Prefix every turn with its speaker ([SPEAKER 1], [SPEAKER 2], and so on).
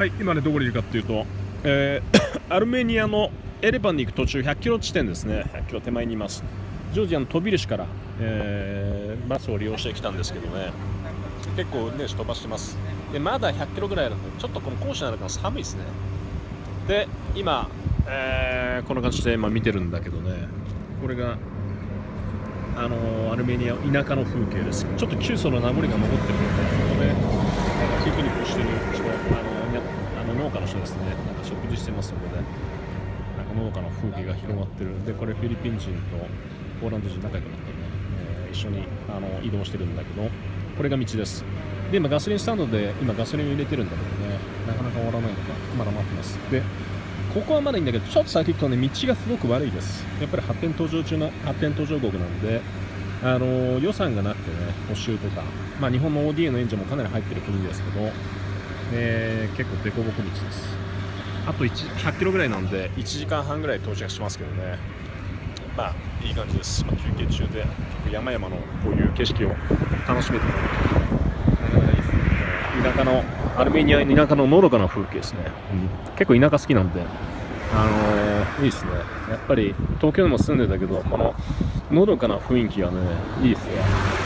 [SPEAKER 1] はい今ねどこにいるかっていうと、えー アルメニアのエレバンに行く途中100キロ地点ですね。100キロ手前にいます。ジョージアのトビルシから、えーバスを利用してきたんですけどね。結構ね飛ばしてます。でまだ100キロぐらいあるのでちょっとこのコースになるか寒いですね。で今、えーこんな感じで今見てるんだけどね。これがあのーアルメニア田舎の風景です。ちょっと旧祖の名残が残ってるのでここでなんかピクニックしてる人あのにゃあの農家の人ですね。なんか食事してますのでなんか農家の風景が広がってる。でこれフィリピン人とポーランド人仲良くなってね、えー一緒にあの移動してるんだけどこれが道です。で今ガソリンスタンドで今ガソリンを入れてるんだけどね。なかなか終わらないのか。まだ待ってます。でここはまだいいんだけどちょっと先行くとね道がすごく悪いです。やっぱり発展途上中な発展途上国なんであの予算がなくてね補修とか、まあ、日本の ODA の援助もかなり入ってる国ですけど、えー結構凸凹道です。あと1 100キロぐらいなんで1時間半ぐらい到着しますけどね。まあいい感じです、まあ、休憩中で山々のこういう景色を楽しめてる。田舎のアルメニア田舎ののどかな風景ですね、うん。結構田舎好きなんで。あのーいいですね。やっぱり東京にも住んでたけどこののどかな雰囲気がねいいですね。